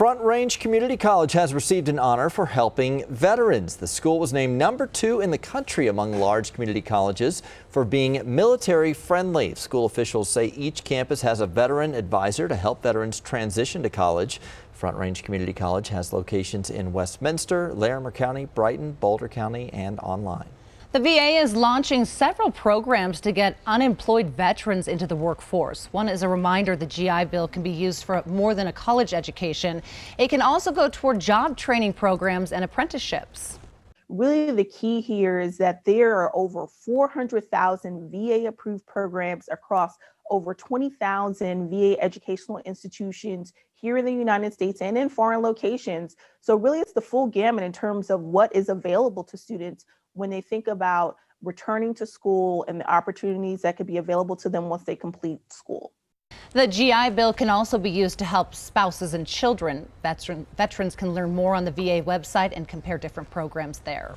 Front Range Community College has received an honor for helping veterans. The school was named number two in the country among large community colleges for being military friendly. School officials say each campus has a veteran advisor to help veterans transition to college. Front Range Community College has locations in Westminster, Larimer County, Brighton, Boulder County, and online. The VA is launching several programs to get unemployed veterans into the workforce. One is a reminder the GI Bill can be used for more than a college education. It can also go toward job training programs and apprenticeships. Really, the key here is that there are over 400,000 VA approved programs across over 20,000 VA educational institutions here in the United States and in foreign locations. So, really, it's the full gamut in terms of what is available to students when they think about returning to school and the opportunities that could be available to them once they complete school. The GI Bill can also be used to help spouses and children. Veteran, veterans can learn more on the VA website and compare different programs there.